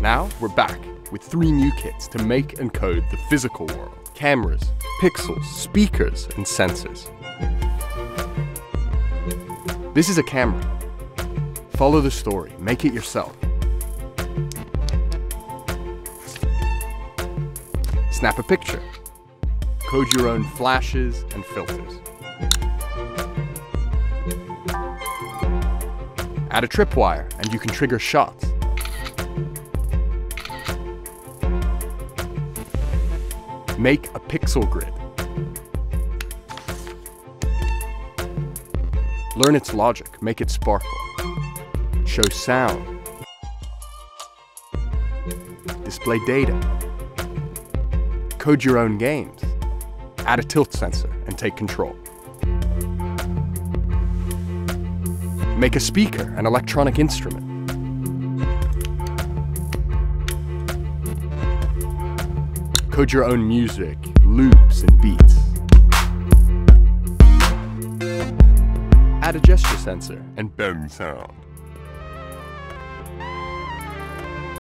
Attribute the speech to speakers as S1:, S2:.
S1: Now we're back with three new kits to make and code the physical world. Cameras, pixels, speakers, and sensors. This is a camera. Follow the story, make it yourself. Snap a picture. Code your own flashes and filters. Add a tripwire and you can trigger shots. Make a pixel grid. Learn its logic, make it sparkle. Show sound. Display data. Code your own games. Add a tilt sensor and take control. Make a speaker, an electronic instrument. Code your own music, loops, and beats. Add a gesture sensor and boom sound.